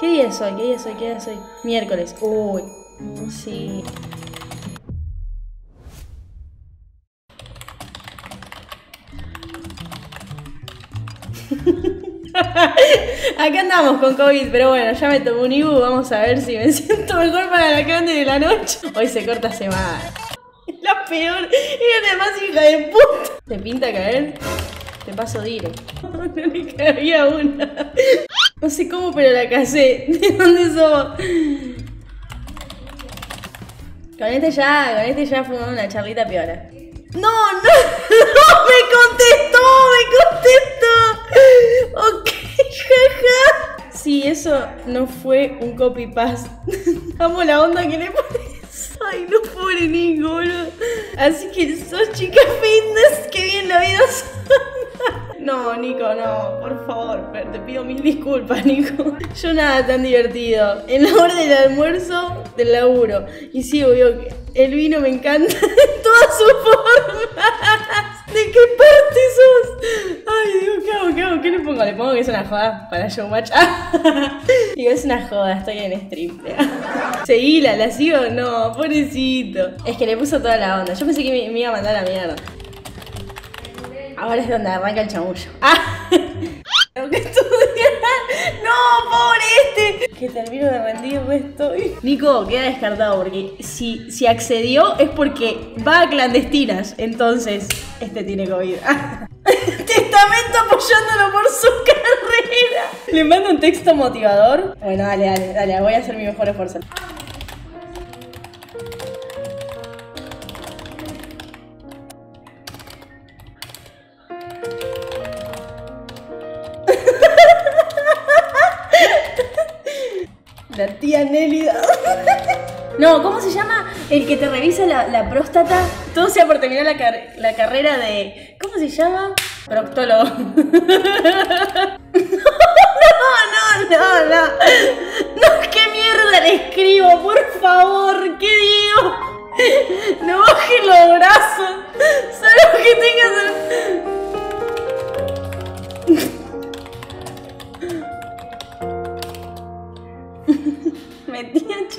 ¿Qué día es hoy? ¿Qué día es hoy? ¿Qué día es hoy? Miércoles. Uy. Sí. Acá andamos con COVID, pero bueno, ya me tomé un Ibu, vamos a ver si me siento mejor para la grande de la noche. Hoy se corta semana. La peor, era la más hija de puta. ¿Te pinta caer? Te paso dire. No le cabía una. No sé cómo, pero la casé. ¿De dónde sos? Con este ya, con este ya fumamos una charlita piola. No, no, me contestó, me contestó. Ok, jaja. Sí, eso no fue un copy paste. Amo la onda que le pones. Ay, no pobre boludo. Así que sos chica fitness, que bien la vida sana. No, Nico, no, por favor, te pido mil disculpas, Nico. Yo nada tan divertido. En la hora del almuerzo, del laburo. Y sí, obvio el vino me encanta en todas sus formas. ¿De qué parte sos? Ay, digo, ¿qué hago? ¿Qué hago? ¿Qué le pongo? Le pongo que es una joda para Showmatch. digo, es una joda, estoy en stream. Seguila, ¿la sigo? No, pobrecito. Es que le puso toda la onda. Yo pensé que me, me iba a mandar a mierda. Ahora es donde arranca el chamullo. ¡Ah! Tengo que estudiar. No, pobre este. Que termino de rendir estoy. Nico, queda descartado porque si, si accedió es porque va a clandestinas. Entonces, este tiene COVID. Testamento apoyándolo por su carrera. Le mando un texto motivador. Bueno, dale, dale, dale. Voy a hacer mi mejor esfuerzo. Tía Nélida. No, ¿cómo se llama? El que te revisa la, próstata. Todo sea por terminar la, la carrera de. ¿Cómo se llama? Proctólogo. No, no, no, no. No,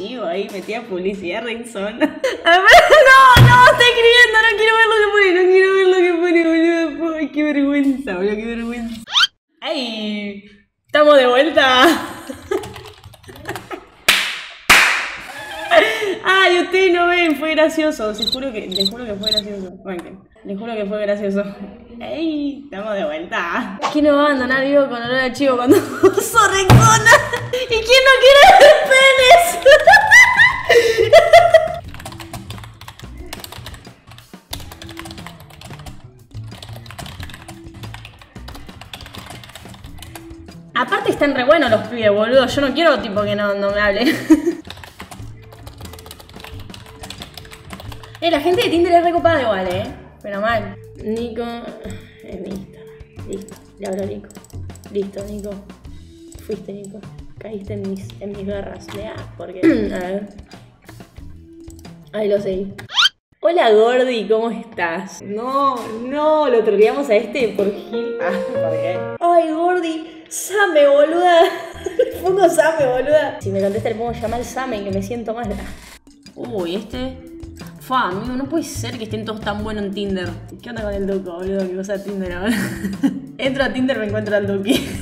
Ahí, metía publicidad Rexona. No, no, está escribiendo, no quiero ver lo que pone, no quiero ver lo que pone, boludo. Ay, qué vergüenza, boludo, qué vergüenza. ¡Ay! ¡Estamos de vuelta! ¡Ay, ustedes no ven! Fue gracioso. Les juro que, les juro que fue gracioso. Les juro que fue gracioso. ¡Ey! Estamos de vuelta. ¿Quién no va a abandonar vivo con olor a chivo cuando uso Rexona? ¿Y quién no quiere ver penes? Aparte están re buenos los pibes, boludo. Yo no quiero tipo que no, no me hable. eh, la gente de Tinder es recopada igual, eh. Pero mal. Nico. En Instagram. Listo. Le hablo a Nico. Listo, Nico. Fuiste, Nico. Caíste en mis, en mis garras. Lea, porque. a ver. Ahí lo seguí. Hola Gordi, ¿cómo estás? No, no, lo troleamos a este por Gil. Ah, ¿por qué? Ay, Gordi, Same, boluda. Le pongo Same, boluda. Si me contesta le pongo llamar Same, que me siento mal. Uy, este. Fa, amigo, no puede ser que estén todos tan buenos en Tinder. ¿Qué onda con el Duco, boludo? Que usa Tinder ahora. Entro a Tinder me encuentro al Duki.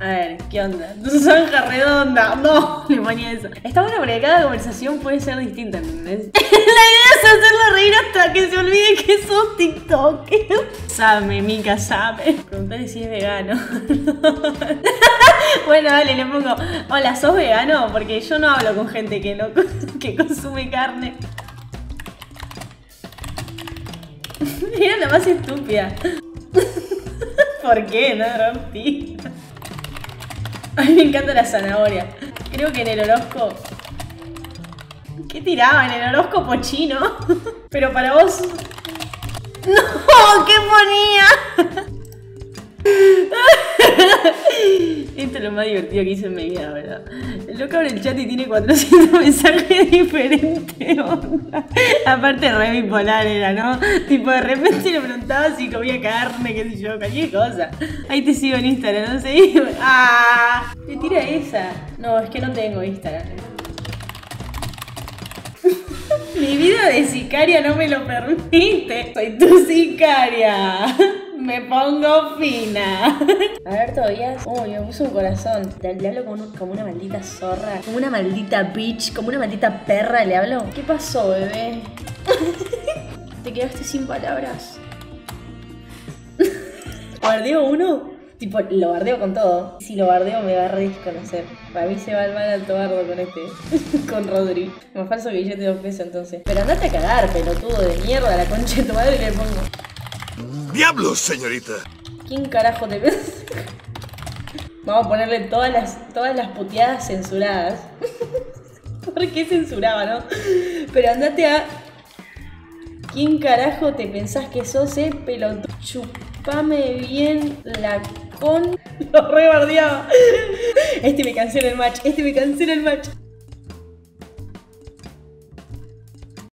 A ver, ¿qué onda? Zanja redonda. No, le ponía eso. Está bueno porque cada conversación puede ser distinta, ¿entendés? La idea es hacerlo reír hasta que se olvide que sos TikToker. Sabe, Mika, sabe. Preguntarle si es vegano. bueno, dale, le pongo. Hola, ¿sos vegano? Porque yo no hablo con gente que no que consume carne. Era la más estúpida. ¿Por qué? No rompí. A mí me encanta la zanahoria. Creo que en el horóscopo. ¿Qué tiraba? En el horóscopo chino. Pero para vos. ¡No! ¿Qué ponía? Esto es lo más divertido que hice en mi vida, ¿verdad? El loco abre el chat y tiene 400 mensajes diferentes. Aparte, re bipolar era, ¿no? Tipo, de repente le preguntaba si comía carne, qué sé yo, cualquier cosa. Ahí te sigo en Instagram, no sé. ¡Ah! Te tira esa. No, es que no tengo Instagram. Mi vida de sicaria no me lo permite. Soy tu sicaria. Me pongo fina. A ver, todavía. Uy, me puso un corazón. Le, hablo como, un- como una maldita zorra. Como una maldita bitch. Como una maldita perra le hablo. ¿Qué pasó, bebé? Te quedaste sin palabras. ¿Bardeo uno? Tipo, lo bardeo con todo. Si lo bardeo me va a re desconocer. Para mí se va al mal alto bardo con este. con Rodri. Más falso que billete de dos pesos entonces. Pero andate a cagar, pelotudo de mierda, la concha de tu madre y le pongo. ¡Diablos, señorita! ¿Quién carajo te ves? Vamos a ponerle todas las, todas las puteadas censuradas. ¿Por qué censuraba, no? Pero andate a. ¿Quién carajo te pensás que sos, eh, pelotudo? Chupame bien la con. Lo rebardeaba. Este me cancela el match, este me cancela el match.